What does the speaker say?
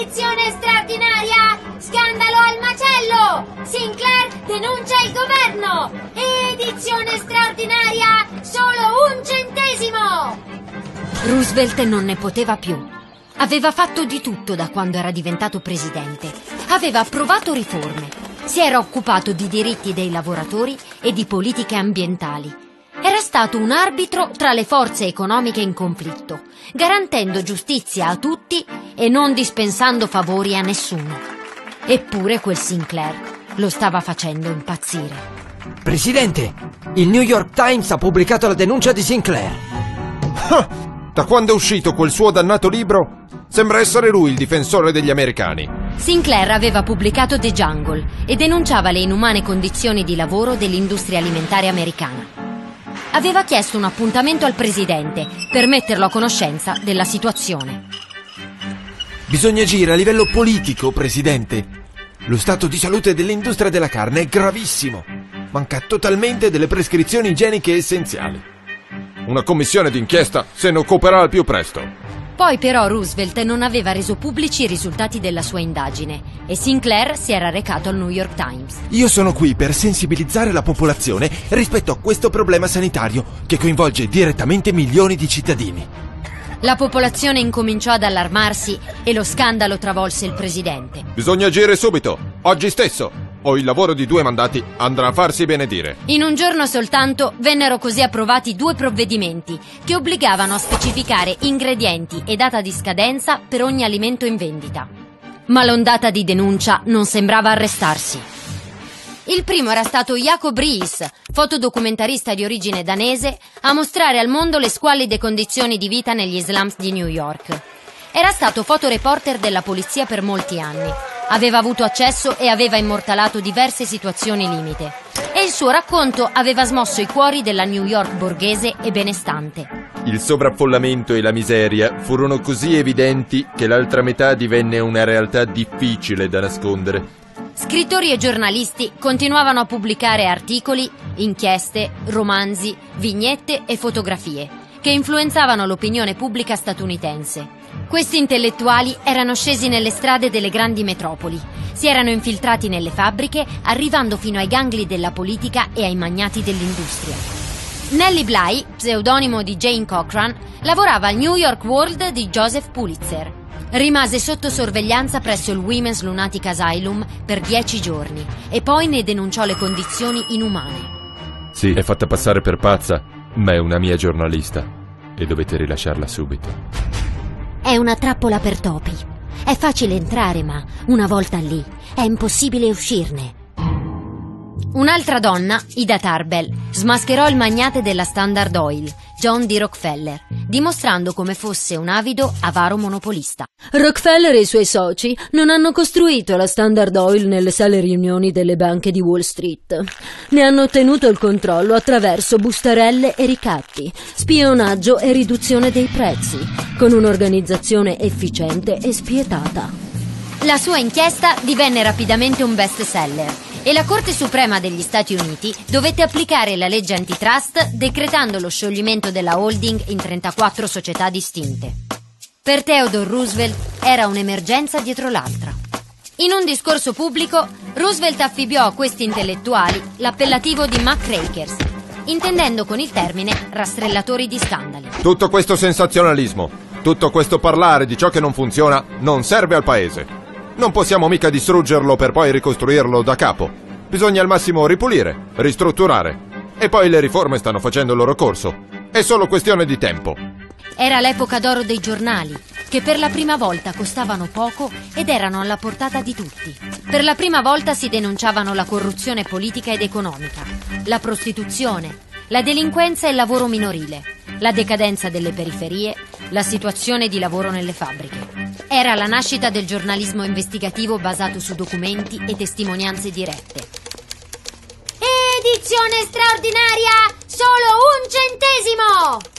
Edizione straordinaria! Scandalo al macello! Sinclair denuncia il governo! Edizione straordinaria! Solo un centesimo! Roosevelt non ne poteva più. Aveva fatto di tutto da quando era diventato presidente. Aveva approvato riforme. Si era occupato di diritti dei lavoratori e di politiche ambientali. Era stato un arbitro tra le forze economiche in conflitto, garantendo giustizia a tutti e non dispensando favori a nessuno. Eppure quel Sinclair lo stava facendo impazzire. Presidente, il New York Times ha pubblicato la denuncia di Sinclair. Ah, da quando è uscito quel suo dannato libro, sembra essere lui il difensore degli americani. Sinclair aveva pubblicato The Jungle e denunciava le inumane condizioni di lavoro dell'industria alimentare americana aveva chiesto un appuntamento al presidente per metterlo a conoscenza della situazione. Bisogna agire a livello politico, presidente. Lo stato di salute dell'industria della carne è gravissimo. Manca totalmente delle prescrizioni igieniche essenziali. Una commissione d'inchiesta se ne occuperà al più presto. Poi però Roosevelt non aveva reso pubblici i risultati della sua indagine e Sinclair si era recato al New York Times. Io sono qui per sensibilizzare la popolazione rispetto a questo problema sanitario che coinvolge direttamente milioni di cittadini. La popolazione incominciò ad allarmarsi e lo scandalo travolse il presidente. Bisogna agire subito, oggi stesso o il lavoro di due mandati andrà a farsi benedire. In un giorno soltanto vennero così approvati due provvedimenti che obbligavano a specificare ingredienti e data di scadenza per ogni alimento in vendita. Ma l'ondata di denuncia non sembrava arrestarsi. Il primo era stato Jacob Ries, fotodocumentarista di origine danese, a mostrare al mondo le squallide condizioni di vita negli slums di New York. Era stato fotoreporter della polizia per molti anni Aveva avuto accesso e aveva immortalato diverse situazioni limite. E il suo racconto aveva smosso i cuori della New York borghese e benestante. Il sovraffollamento e la miseria furono così evidenti che l'altra metà divenne una realtà difficile da nascondere. Scrittori e giornalisti continuavano a pubblicare articoli, inchieste, romanzi, vignette e fotografie che influenzavano l'opinione pubblica statunitense. Questi intellettuali erano scesi nelle strade delle grandi metropoli, si erano infiltrati nelle fabbriche, arrivando fino ai gangli della politica e ai magnati dell'industria. Nellie Bly, pseudonimo di Jane Cochran, lavorava al New York World di Joseph Pulitzer. Rimase sotto sorveglianza presso il Women's Lunatic Asylum per dieci giorni e poi ne denunciò le condizioni inumane. Sì, è fatta passare per pazza, ma è una mia giornalista e dovete rilasciarla subito. È una trappola per topi. È facile entrare, ma una volta lì è impossibile uscirne. Un'altra donna, Ida Tarbell, smascherò il magnate della Standard Oil, John D. Rockefeller, dimostrando come fosse un avido, avaro monopolista. Rockefeller e i suoi soci non hanno costruito la Standard Oil nelle sale riunioni delle banche di Wall Street. Ne hanno ottenuto il controllo attraverso bustarelle e ricatti, spionaggio e riduzione dei prezzi, con un'organizzazione efficiente e spietata. La sua inchiesta divenne rapidamente un best seller e la Corte Suprema degli Stati Uniti dovette applicare la legge antitrust decretando lo scioglimento della holding in 34 società distinte. Per Theodore Roosevelt era un'emergenza dietro l'altra. In un discorso pubblico, Roosevelt affibbiò a questi intellettuali l'appellativo di muckrakers, intendendo con il termine rastrellatori di scandali. Tutto questo sensazionalismo, tutto questo parlare di ciò che non funziona, non serve al paese. Non possiamo mica distruggerlo per poi ricostruirlo da capo. Bisogna al massimo ripulire, ristrutturare. E poi le riforme stanno facendo il loro corso. È solo questione di tempo. Era l'epoca d'oro dei giornali, che per la prima volta costavano poco ed erano alla portata di tutti. Per la prima volta si denunciavano la corruzione politica ed economica, la prostituzione, la delinquenza e il lavoro minorile, la decadenza delle periferie, la situazione di lavoro nelle fabbriche. Era la nascita del giornalismo investigativo basato su documenti e testimonianze dirette. Edizione straordinaria! Solo un centesimo!